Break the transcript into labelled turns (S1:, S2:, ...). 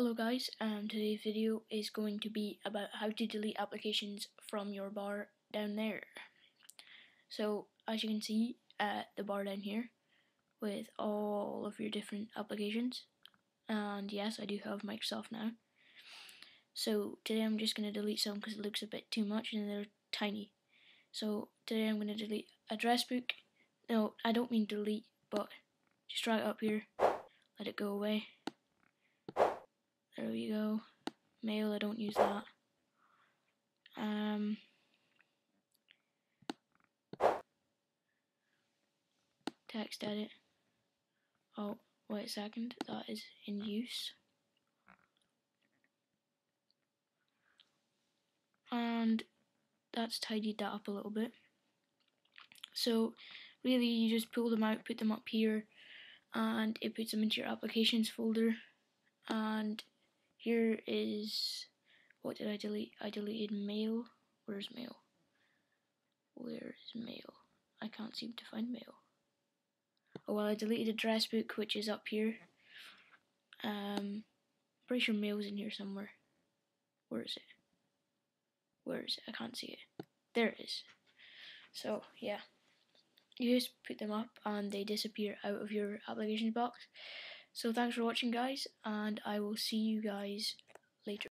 S1: Hello guys, um, today's video is going to be about how to delete applications from your bar down there. So as you can see, uh, the bar down here with all of your different applications and yes I do have Microsoft now. So today I'm just going to delete some because it looks a bit too much and they're tiny. So today I'm going to delete address book. No, I don't mean delete, but just drag it up here, let it go away there we go. Mail, I don't use that. Um, text edit. Oh, wait a second, that is in use. And that's tidied that up a little bit. So really you just pull them out, put them up here, and it puts them into your applications folder. And here is, what did I delete? I deleted mail. Where's mail? Where is mail? I can't seem to find mail. Oh well, I deleted address book, which is up here. Um, pretty sure mail's in here somewhere. Where is it? Where is it? I can't see it. There it is. So, yeah. You just put them up and they disappear out of your application box. So thanks for watching guys and I will see you guys later.